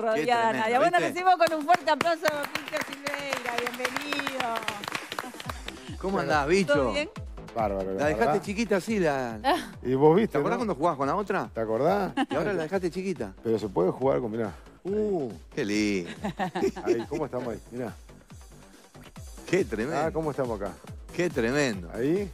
rodeada Nadia. Bueno, recibimos con un fuerte aplauso a Pincho Silveira. Bienvenido. ¿Cómo andás, bicho? ¿Todo bien? Bárbaro. La dejaste verdad. chiquita así, la... Y vos ¿Te viste, acordás ¿no? cuando jugabas con la otra? ¿Te acordás? Y ahora la dejaste chiquita. Pero se puede jugar con, mirá. Uh, qué lindo. Ahí, ¿cómo estamos ahí? Mirá. Qué tremendo. Ah, ¿cómo estamos acá? Qué tremendo. Ahí.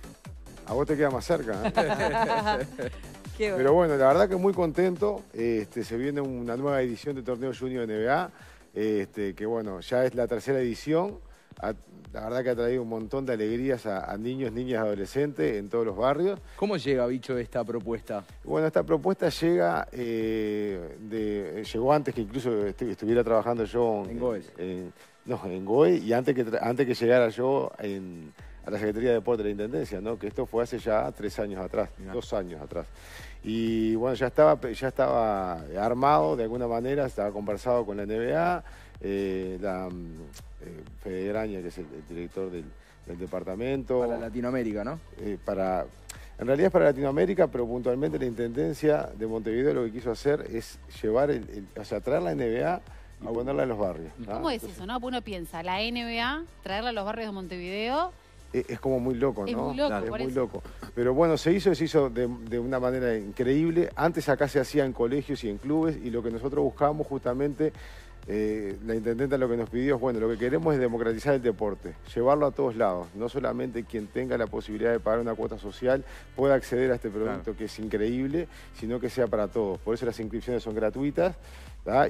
A vos te queda más cerca. ¿eh? Qué bueno. Pero bueno, la verdad que muy contento. Este, se viene una nueva edición de Torneo Junior NBA. Este, que bueno, ya es la tercera edición. Ha- la verdad que ha traído un montón de alegrías a, a niños, niñas, adolescentes en todos los barrios. ¿Cómo llega, bicho, esta propuesta? Bueno, esta propuesta llega, eh, de, llegó antes que incluso estu- estuviera trabajando yo En Goes. en- no, en GOE y antes que, antes que llegara yo en- a la Secretaría de Deporte de la Intendencia, ¿no? que esto fue hace ya tres años atrás, Mirá. dos años atrás. Y bueno, ya estaba, ya estaba armado de alguna manera, estaba conversado con la NBA, eh, la mm, eh, Fede Graña, que es el, el director del, del departamento. Para Latinoamérica, ¿no? Eh, para, en realidad es para Latinoamérica, pero puntualmente la Intendencia de Montevideo lo que quiso hacer es llevar, el, el- o sea, traer la NBA y ponerla en los barrios. ¿Cómo es Entonces, eso, no? Uno piensa, la NBA, traerla a los barrios de Montevideo, Es, es como muy loco, ¿no? Es muy loco, Es por muy eso. loco. Pero bueno, se hizo, se hizo de, de una manera increíble. Antes acá se hacía en colegios y en clubes y lo que nosotros buscábamos justamente, eh, la intendenta lo que nos pidió es, bueno, lo que queremos es democratizar el deporte, llevarlo a todos lados. No solamente quien tenga la posibilidad de pagar una cuota social pueda acceder a este producto Claro. que es increíble, sino que sea para todos. Por eso las inscripciones son gratuitas.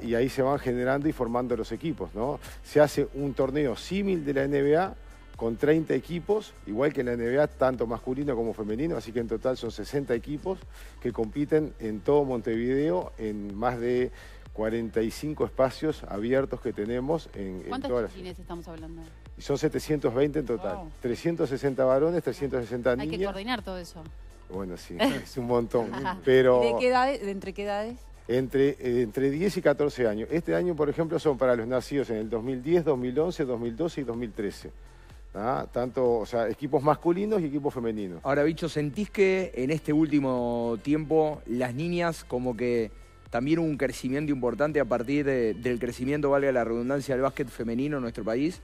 Y ahí se van generando y formando los equipos, ¿no? Se hace un torneo símil de la NBA, con 30 equipos, igual que en la NBA, tanto masculino como femenino, así que en total son 60 equipos que compiten en todo Montevideo en más de 45 espacios abiertos que tenemos en, en ¿cuántos todas las... estamos hablando? y Son 720 en total, Wow. 360 varones, 360 Hay que niñas. coordinar todo eso. Bueno, sí, es un montón, pero... ¿De qué edades? ¿De entre qué edades? entre, eh, entre 10 y 14 años. Este año, por ejemplo, son para los nacidos en el 2010, 2011, 2012 y 2013. ¿Ah? Tanto, o sea, equipos masculinos y equipos femeninos. Ahora, bicho, ¿sentís que en este último tiempo las niñas como que también un crecimiento importante a partir de- del crecimiento, valga la redundancia, del básquet femenino en nuestro país?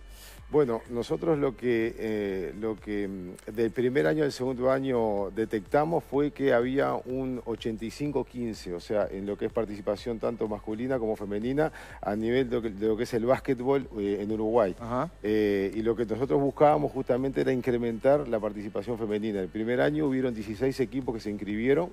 Bueno, nosotros lo que, eh, lo que mm, del primer año al segundo año detectamos fue que había un 85-15, o sea, en lo que es participación tanto masculina como femenina a nivel de lo que, de lo que es el básquetbol eh, en Uruguay. Eh, y lo que nosotros buscábamos justamente era incrementar la participación femenina. El primer año hubieron 16 equipos que se inscribieron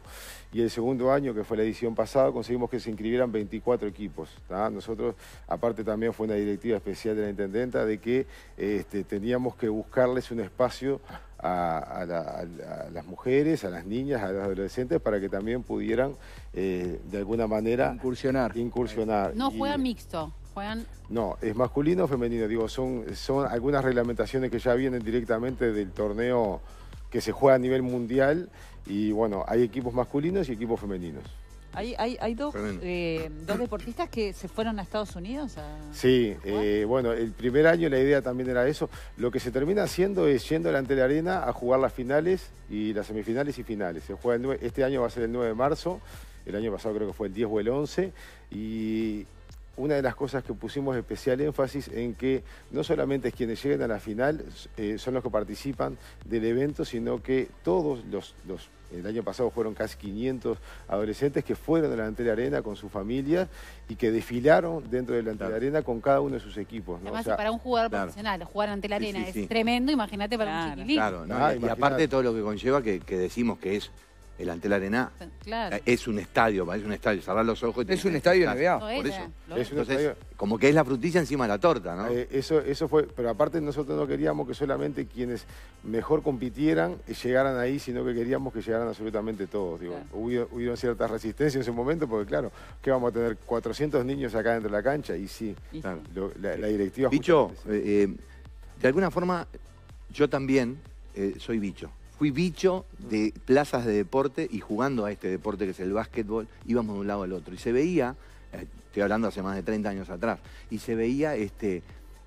y el segundo año, que fue la edición pasada, conseguimos que se inscribieran 24 equipos. ¿tá? Nosotros, aparte también fue una directiva especial de la Intendenta de que este, teníamos que buscarles un espacio a, a la- a la- a las mujeres, a las niñas, a los adolescentes, para que también pudieran, eh, de alguna manera, Incursionar. incursionar. No Y- juegan mixto, juegan... no, es masculino o femenino. Digo, son, son algunas reglamentaciones que ya vienen directamente del torneo que se juega a nivel mundial. Y bueno, hay equipos masculinos y equipos femeninos. Hay, hay, hay dos, eh, dos deportistas que se fueron a Estados Unidos. a- Sí, eh, bueno, el primer año la idea también era eso. Lo que se termina haciendo es yendo delante de la arena a jugar las finales y las semifinales y finales. Se juega el nue- este año va a ser el 9 de marzo, el año pasado creo que fue el 10 o el 11. Y una de las cosas que pusimos especial énfasis en que no solamente es quienes lleguen a la final eh, son los que participan del evento, sino que todos los, los el año pasado fueron casi 500 adolescentes que fueron a la Antela Arena con sus familias y que desfilaron dentro de la Antela Claro. Arena con cada uno de sus equipos. ¿no? Además, O sea, para un jugador claro. profesional, jugar ante la Sí, arena sí, es sí. tremendo, imagínate para un Claro. chiquilín. Claro, ¿no? Ah, y aparte todo lo que conlleva que, que decimos que es el Antel Arena Claro. eh, es un estadio, parece un estadio, cerrar los ojos. y Es un estadio. NBA. Es, Por eso. lo Es es. un Entonces, estadio- como que es la frutilla encima de la torta, ¿no? Eh, eso, eso fue, pero aparte nosotros no queríamos que solamente quienes mejor compitieran llegaran ahí, sino que queríamos que llegaran absolutamente todos. Digo, Claro. Hubo- hubieron ciertas resistencias en ese momento, porque claro, que vamos a tener 400 niños acá dentro de la cancha y sí, Y- Claro. lo- la, la directiva... Bicho, eh, eh, de alguna forma, yo también eh, soy bicho. Fui bicho de plazas de deporte y jugando a este deporte que es el básquetbol, íbamos de un lado al otro. Y se veía, eh, estoy hablando hace más de 30 años atrás, y se veía este,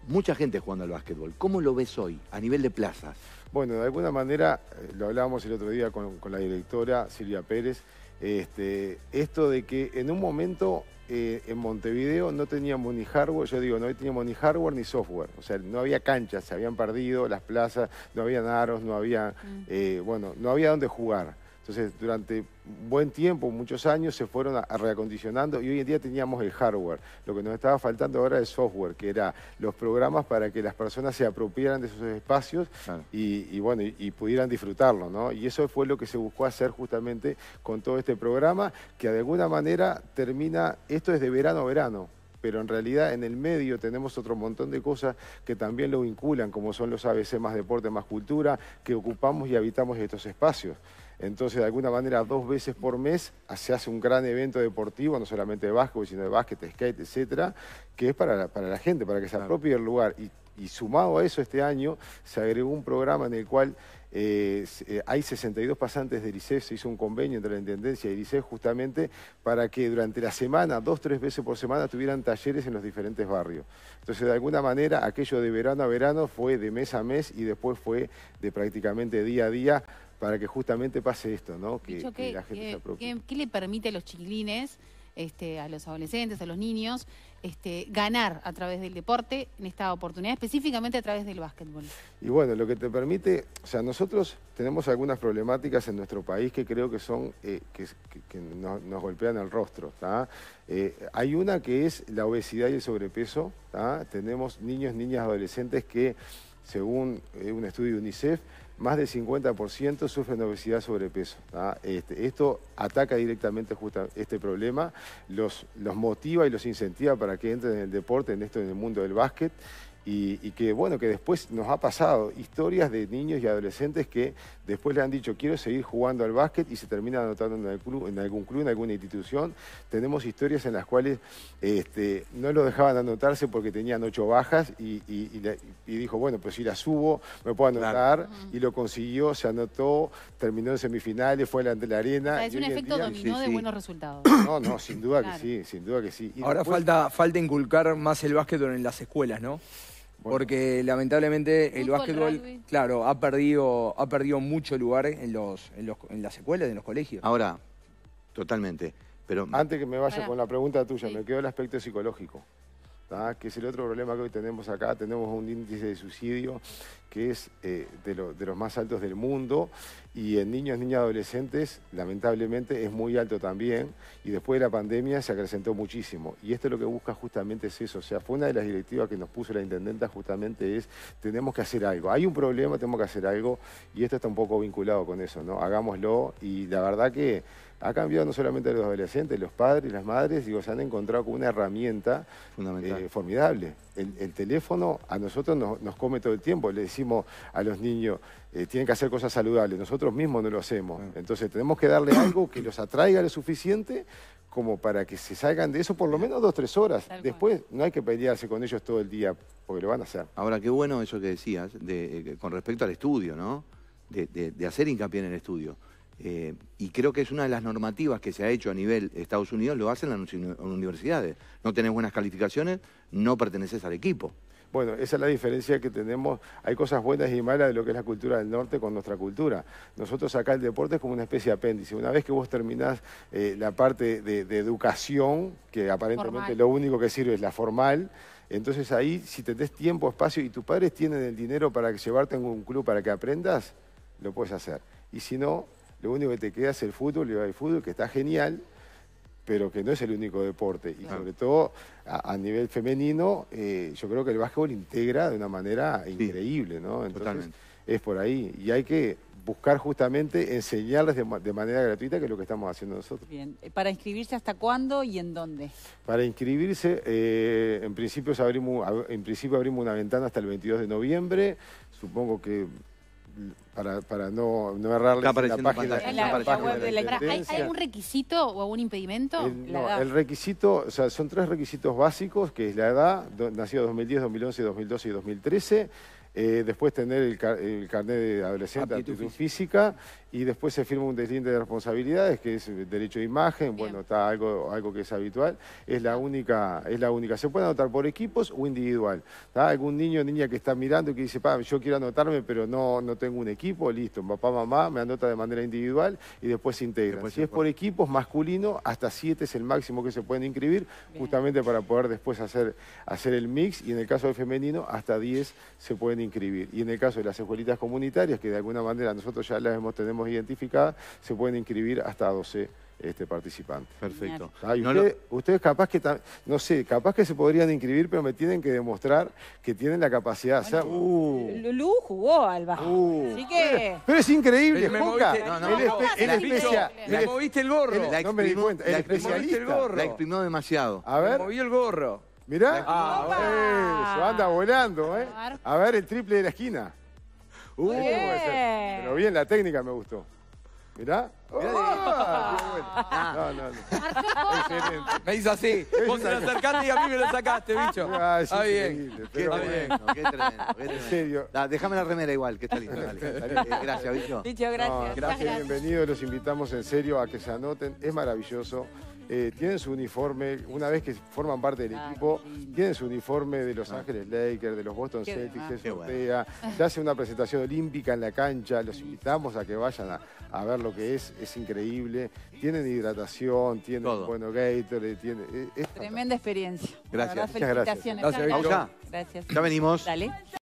mucha gente jugando al básquetbol. ¿Cómo lo ves hoy a nivel de plazas? Bueno, de alguna manera, eh, lo hablábamos el otro día con, con la directora Silvia Pérez, este, esto de que en un momento eh, en Montevideo no teníamos ni hardware, yo digo, no teníamos ni hardware ni software. O sea, no había canchas, se habían perdido las plazas, no había aros, no había, eh, bueno, no había dónde jugar. Entonces, durante buen tiempo, muchos años, se fueron a, reacondicionando y hoy en día teníamos el hardware. Lo que nos estaba faltando ahora es software, que era los programas para que las personas se apropiaran de esos espacios y, bueno, y, pudieran disfrutarlo, ¿no? Y eso fue lo que se buscó hacer justamente con todo este programa, que de alguna manera termina, esto es de verano a verano, pero en realidad en el medio tenemos otro montón de cosas que también lo vinculan, como son los ABC más deporte más cultura, que ocupamos y habitamos estos espacios. Entonces, de alguna manera, dos veces por mes se hace un gran evento deportivo, no solamente de básquet, sino de básquet, skate, etcétera, que es para la, para la gente, para que se apropie del lugar. Y, sumado a eso, este año se agregó un programa en el cual eh, eh, hay 62 pasantes del ICEF, se hizo un convenio entre la Intendencia y el ICEF justamente para que durante la semana, dos, tres veces por semana, tuvieran talleres en los diferentes barrios. Entonces, de alguna manera, aquello de verano a verano fue de mes a mes y después fue de prácticamente día a día para que justamente pase esto, ¿no? Que, la gente se apropie. ¿Qué le permite a los chiquilines, este, a los adolescentes, a los niños, este, ganar a través del deporte en esta oportunidad, específicamente a través del básquetbol? Y bueno, lo que te permite, o sea, nosotros tenemos algunas problemáticas en nuestro país que creo que son, eh, que, nos, golpean el rostro, eh, hay una que es la obesidad y el sobrepeso, Tenemos niños, niñas, adolescentes que, según eh, un estudio de UNICEF, más del 50% sufren de obesidad sobrepeso. Este, esto ataca directamente justo este problema, los, los motiva y los incentiva para que entren en el deporte, en esto en el mundo del básquet y, que bueno, que después nos ha pasado historias de niños y adolescentes que después le han dicho quiero seguir jugando al básquet y se terminan anotando en, club, en algún club, en alguna institución. Tenemos historias en las cuales este, no lo dejaban anotarse porque tenían ocho bajas y, dijo, bueno, pues si la subo me puedo anotar y lo consiguió, se anotó, terminó en semifinales, fue ante la arena. es un efecto dominó de buenos resultados. No, no, sin duda que sí, sin duda que sí. Ahora falta, falta inculcar más el básquet en las escuelas, ¿no? Porque lamentablemente el básquetbol, claro, ha perdido, ha perdido mucho lugar en, los, en, los, en las escuelas, en los colegios. Ahora, totalmente. Pero... Antes que me vaya con la pregunta tuya, me quedó el aspecto psicológico que es el otro problema que hoy tenemos acá. Tenemos un índice de suicidio que es eh, de, los más altos del mundo y en niños, niñas, adolescentes, lamentablemente, es muy alto también y después de la pandemia se acrecentó muchísimo. Y esto lo que busca justamente es eso, o sea, fue una de las directivas que nos puso la intendenta justamente es, tenemos que hacer algo. Hay un problema, tenemos que hacer algo y esto está un poco vinculado con eso, ¿no? Hagámoslo y la verdad que ha cambiado no solamente a los adolescentes, los padres, y las madres, digo, se han encontrado con una herramienta eh, formidable. El, teléfono a nosotros nos, come todo el tiempo. Le decimos a los niños, eh, tienen que hacer cosas saludables. Nosotros mismos no lo hacemos. Entonces tenemos que darle algo que los atraiga lo suficiente como para que se salgan de eso por lo menos dos, tres horas. Después no hay que pelearse con ellos todo el día, porque lo van a hacer. Ahora, qué bueno eso que decías, de, eh, con respecto al estudio, ¿no? de hacer hincapié en el estudio. Eh, y creo que es una de las normativas que se ha hecho a nivel Estados Unidos, lo hacen las universidades. No tenés buenas calificaciones, no perteneces al equipo. Bueno, esa es la diferencia que tenemos. Hay cosas buenas y malas de lo que es la cultura del norte con nuestra cultura. Nosotros acá el deporte es como una especie de apéndice. Una vez que vos terminás eh, la parte de, educación, que aparentemente lo único que sirve es la formal, entonces ahí si tenés tiempo, espacio y tus padres tienen el dinero para llevarte en un club para que aprendas, lo puedes hacer. Y si no, lo único que te queda es el fútbol, y el fútbol, que está genial, pero que no es el único deporte. Y sobre todo a, nivel femenino, eh, yo creo que el básquetbol integra de una manera increíble, ¿no? Entonces es por ahí. Y hay que buscar justamente enseñarles de, manera gratuita, que es lo que estamos haciendo nosotros. Bien, ¿para inscribirse hasta cuándo y en dónde? Para inscribirse, eh, en, principio abrimos, en principio abrimos una ventana hasta el 22 de noviembre, supongo que para, para no, no errarle la página, de la, ¿Hay, algún requisito o algún impedimento? El, el, requisito, o sea, son tres requisitos básicos, que es la edad, nacido 2010, 2011, 2012 y 2013, Eh, después tener el, el carnet de adolescente, actitud, física. y después se firma un deslinde de responsabilidades, que es derecho de imagen, bueno, está algo, algo que es habitual, es la única, es la única. Se puede anotar por equipos o individual. Algún niño o niña que está mirando y que dice, pa, yo quiero anotarme, pero no, no tengo un equipo, listo, papá, mamá, me anota de manera individual y después se integra. si es por equipos masculino, hasta siete es el máximo que se pueden inscribir, justamente para poder después hacer, hacer el mix, y en el caso del femenino, hasta 10 se pueden inscribir. Y en el caso de las escuelitas comunitarias, que de alguna manera nosotros ya las hemos, tenemos identificadas, se pueden inscribir hasta 12 este, participantes. Perfecto. Ah, ustedes, capaz que, no sé, capaz que se podrían inscribir, pero me tienen que demostrar que tienen la capacidad. uh, Lulú jugó al bajo. Uh. así que... Pero es increíble, Joca. No, no, el, especial. Le moviste el gorro. no me di cuenta. El especialista. El gorro. La exprimió demasiado. A ver. Le movió el gorro. Mirá. Ah, eso anda volando, ¿eh? A ver el triple de la esquina. Uh, pero bien, la técnica me gustó. Mirá. Oh, no, no, no. Excelente. Me hizo así. Vos se lo acercaste y a mí me lo sacaste, bicho. Ah, Está bien. Qué tremendo, qué tremendo. En serio. déjame la remera igual, que está lindo. Gracias, bicho. Bicho, gracias. gracias, bienvenidos. Los invitamos en serio a que se anoten. Es maravilloso. Eh, tienen su uniforme, una vez que forman parte del equipo, tienen su uniforme de Los Ángeles Lakers, de los Boston Celtics, se sortea, se hace una presentación olímpica en la cancha, los invitamos a que vayan a, ver lo que es, es increíble, tienen hidratación, tienen, bueno, Gatorade, tienen... Tremenda experiencia. Gracias. felicitaciones. Gracias. Gracias. Ya venimos. Dale.